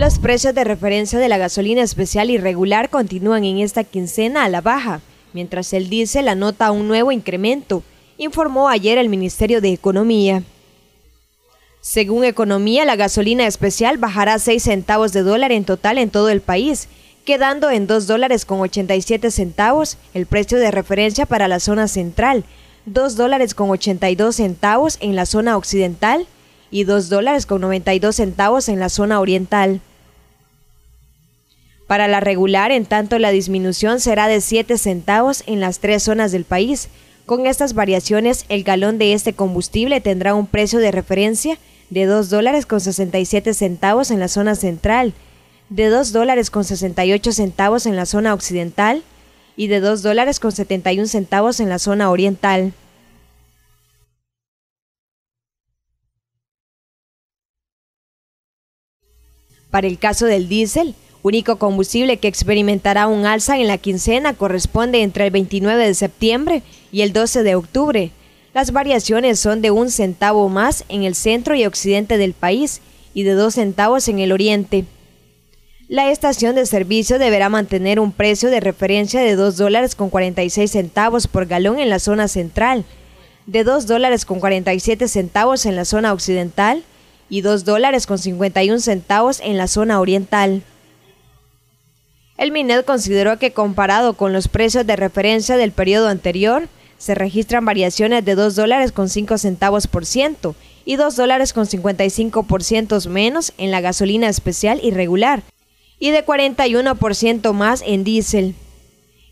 Los precios de referencia de la gasolina especial y regular continúan en esta quincena a la baja, mientras el diésel anota un nuevo incremento, informó ayer el Ministerio de Economía. Según Economía, la gasolina especial bajará 6 centavos de dólar en total en todo el país, quedando en 2 dólares con 87 centavos el precio de referencia para la zona central, 2 dólares con 82 centavos en la zona occidental y 2 dólares con 92 centavos en la zona oriental. Para la regular, en tanto, la disminución será de 7 centavos en las tres zonas del país. Con estas variaciones, el galón de este combustible tendrá un precio de referencia de 2 dólares con 67 centavos en la zona central, de 2 dólares con 68 centavos en la zona occidental y de 2 dólares con 71 centavos en la zona oriental. Para el caso del diésel, único combustible que experimentará un alza en la quincena corresponde entre el 29 de septiembre y el 12 de octubre. Las variaciones son de un centavo más en el centro y occidente del país y de dos centavos en el oriente. La estación de servicio deberá mantener un precio de referencia de 2 dólares con 46 centavos por galón en la zona central, de 2 dólares con 47 centavos en la zona occidental y 2 dólares con 51 centavos en la zona oriental. El MINED consideró que comparado con los precios de referencia del periodo anterior, se registran variaciones de 2 dólares con 5 centavos por ciento y 2 dólares con 55 por ciento menos en la gasolina especial y regular y de 41% más en diésel.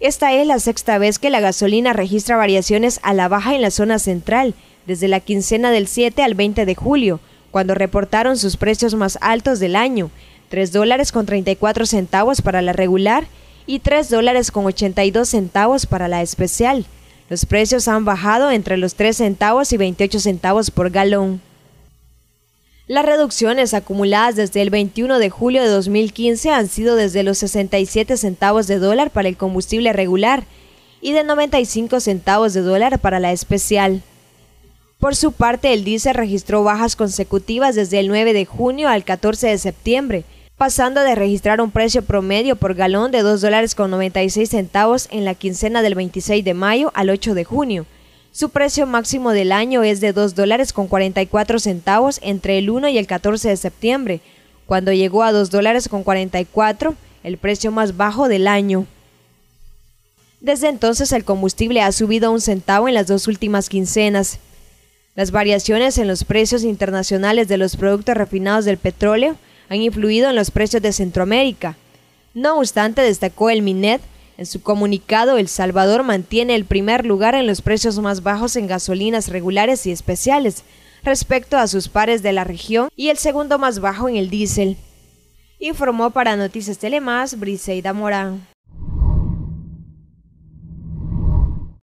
Esta es la sexta vez que la gasolina registra variaciones a la baja en la zona central, desde la quincena del 7 al 20 de julio, cuando reportaron sus precios más altos del año, 3 dólares con 34 centavos para la regular y 3 dólares con 82 centavos para la especial. Los precios han bajado entre los 3 centavos y 28 centavos por galón. Las reducciones acumuladas desde el 21 de julio de 2015 han sido desde los 67 centavos de dólar para el combustible regular y de 95 centavos de dólar para la especial. Por su parte, el diésel registró bajas consecutivas desde el 9 de junio al 14 de septiembre, pasando de registrar un precio promedio por galón de 2 dólares con 96 centavos en la quincena del 26 de mayo al 8 de junio. Su precio máximo del año es de 2 dólares con 44 centavos entre el 1 y el 14 de septiembre, cuando llegó a 2 dólares con 44, el precio más bajo del año. Desde entonces el combustible ha subido un centavo en las dos últimas quincenas. Las variaciones en los precios internacionales de los productos refinados del petróleo han influido en los precios de Centroamérica. No obstante, destacó el MINED, en su comunicado, El Salvador mantiene el primer lugar en los precios más bajos en gasolinas regulares y especiales, respecto a sus pares de la región, y el segundo más bajo en el diésel. Informó para Noticias Telemás Briseida Morán.